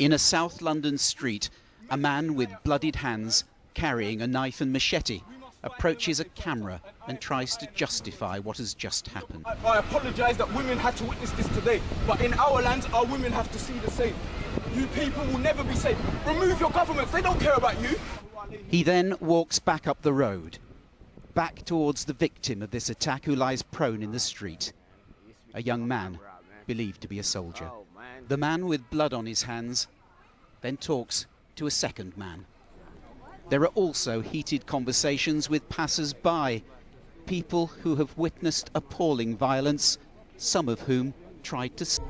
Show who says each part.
Speaker 1: In a South London street, a man with bloodied hands, carrying a knife and machete, approaches a camera and tries to justify what has just happened.
Speaker 2: I, I apologise that women had to witness this today, but in our land, our women have to see the same. You people will never be safe. Remove your governments, they don't care about you.
Speaker 1: He then walks back up the road, back towards the victim of this attack who lies prone in the street. A young man, believed to be a soldier. The man with blood on his hands then talks to a second man. There are also heated conversations with passers-by, people who have witnessed appalling violence, some of whom tried to...